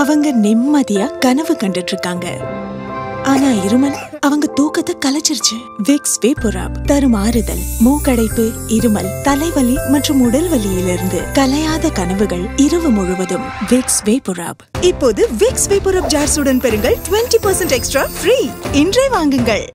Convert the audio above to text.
அவங்க நிம்மதியா கனவு கண்டுட்டு இருக்காங்க ஆனா இருமல் அவங்க தூக்கத்தை கலைச்சிருச்சு. விக்ஸ் வேப்புராப் தரும் ஆறுதல் மூக்கடைப்பு இருமல் தலைவலி மற்றும் உடல் வலியிலிருந்து கலையாத கனவுகள் இரவு முழுவதும் விக்ஸ் வேப்புராப் இப்போது விக்ஸ் வேப்புராப் ஜார்ஸுடன் பெறுங்கள் 20% எக்ஸ்ட்ரா ஃப்ரீ இன்றே வாங்குங்கள்.